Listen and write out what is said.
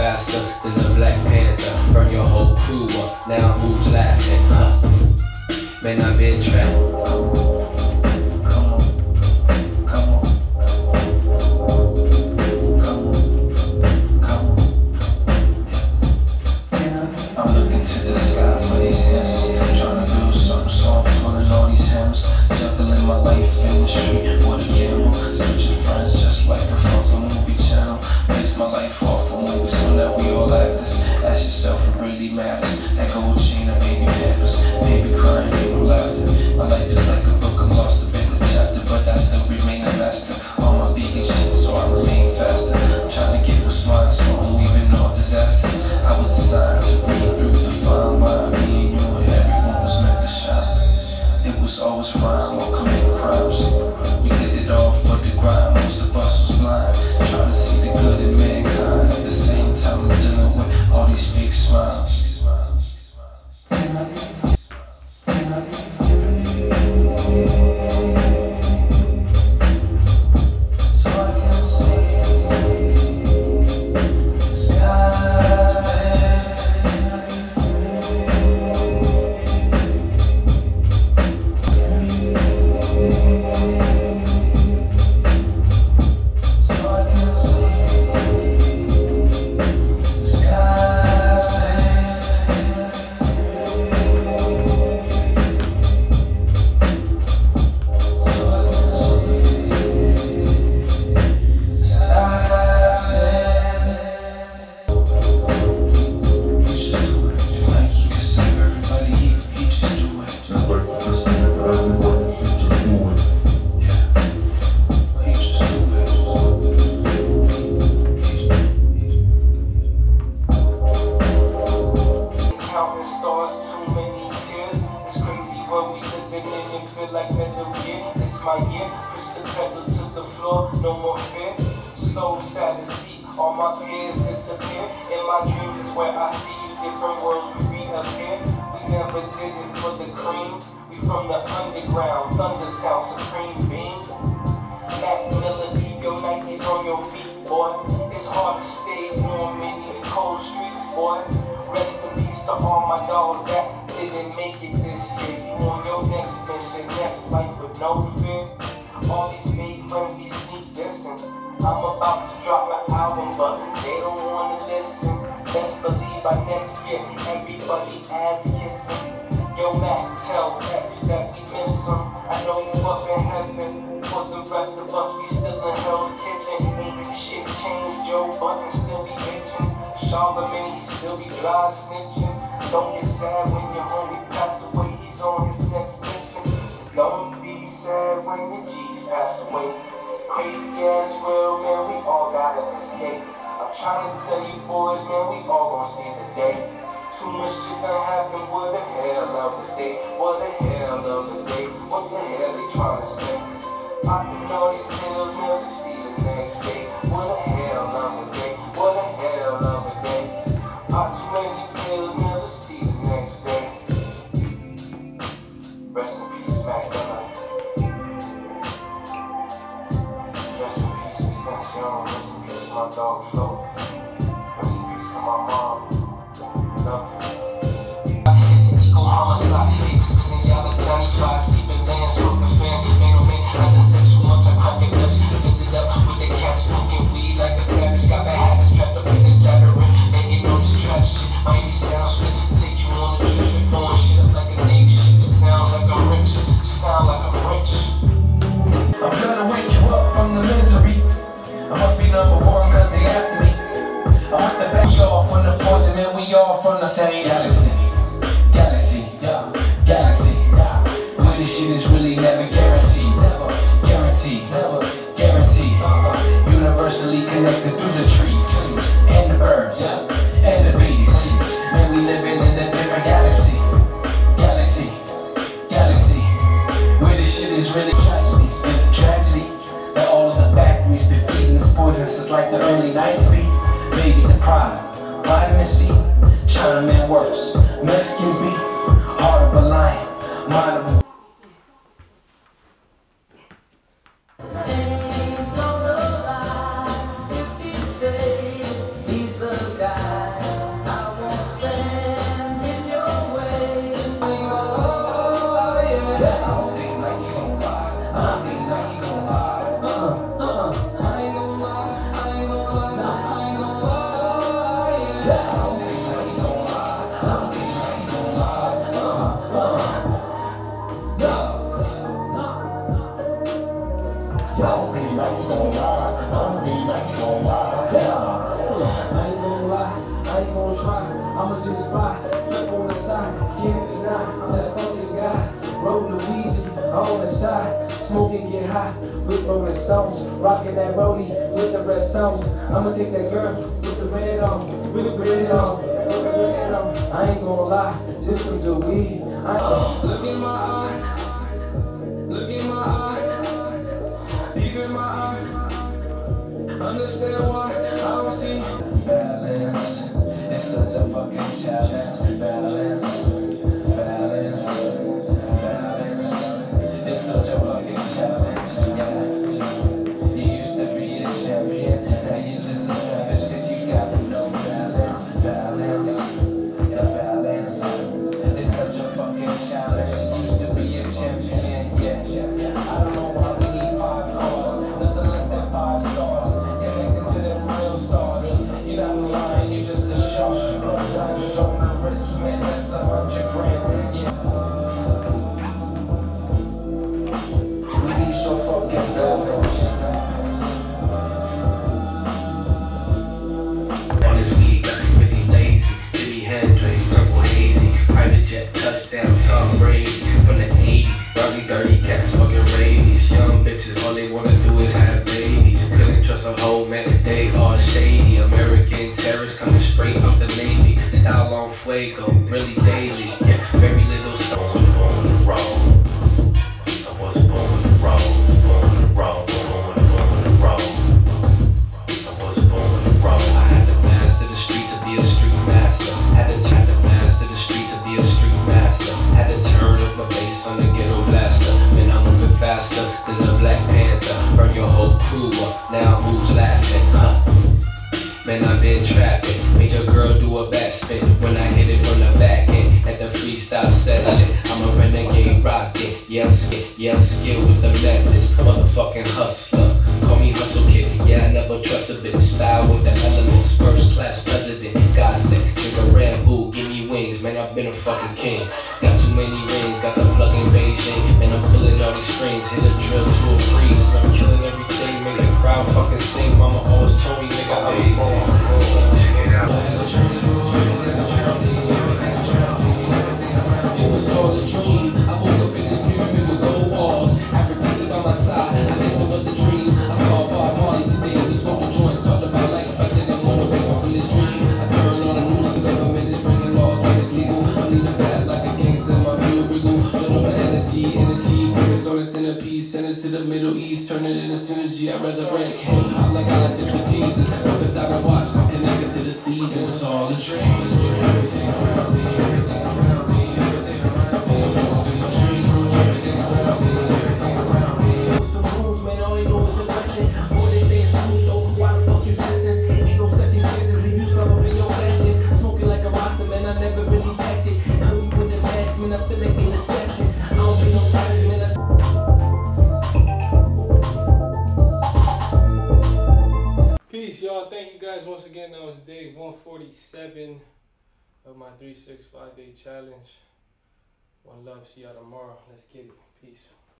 faster than the Black Panther. Burn your whole crew up. Now who's laughing? Huh? Man, I've been trapped. My. Push the pedal to the floor. No more fear. So sad to see all my peers disappear. In my dreams is where I see you. different worlds we reappear. We never did it for the cream. We from the underground. Thunder sound supreme being. Mac Miller, keep your Nikes on your feet, boy. It's hard to stay warm in these cold streets, boy. Rest in peace to all my dogs that didn't make it this year. You on your next mission, next life with no fear. All these fake friends be sneak dissing. I'm about to drop my album, but they don't wanna listen. Best believe by next year, everybody ass kissing. Yo, Mac, tell X that we miss him. I know you up in heaven. For the rest of us, we still in Hell's Kitchen. Ain't shit changed. Joe Budden still be bitching. Charlemagne, he still be dry snitching. Don't get sad when your homie pass away. He's on his next mission. So don't be sad when your G's pass away. Crazy ass real, man, we all gotta escape. I'm trying to tell you boys, man, we all gonna see the day. Too much shit done happen, what the hell of a day? What the hell of a day? What the hell they trying to say? Popping all these pills, never see the next Rest in peace, Mac Miller. Rest in peace, Extension. Rest in peace, my dog Flo. Rest in peace to my mom. Love you. From the same galaxy. Galaxy, yeah, galaxy, yeah. Where this shit is really never guaranteed. Never guaranteed, never guaranteed. Uh-huh. Universally connected through the trees and the birds and the bees. Man, we living in a different galaxy. Galaxy, galaxy. Where this shit is really tragedy. It's a tragedy that all of the factories been feeding us poison since like the early 90s. Be baby the product. Vitamin C, China man works. Mexicans be of a lion, mind high with Rolling Stones, rocking that rollie with the red stones. I'ma take that girl with the red on, with the red on, with the red on. I ain't gonna lie, this some good weed. I look in my eyes, look in my eyes, deep in my eyes. Understand why I don't see balance. It's such a fucking challenge. Balance, wrist, man, that's a hundred grand. Yeah. Faster than the Black Panther. Burn your whole crew up. Now who's laughing? Huh? Man, I've been trapping. Made your girl do a backspin when I hit it from the back end at the freestyle session. I'm a renegade rocket. Yeah, I'm skilled. Yeah, I'm skilled with the methods. Motherfucking hustler. Call me hustle kid. Yeah, I never trust a bitch. Style with the elements. First class president. God said, drink a Red Bull. Give me wings. Man, I've been a fucking king. Got too many rings. Got pulling all these strings. Hit a drill to a freeze. I'm killing everything. Make the crowd fucking sing. Mama always told me, resurrect him. Hot like I like with Jesus. Without a watch. I'm connected to the season. It was all a dream. Everything around me. Everything around me. Everything around me. Man, all know is it's cool, so why the fuck you? Ain't no second chances, and you in your like a man, I never really pass it. With the man, I feel like. I don't be no toxic, man, I Peace, y'all. Thank you guys once again. That was day 147 of my 365 day challenge. One love. See y'all tomorrow. Let's get it. Peace.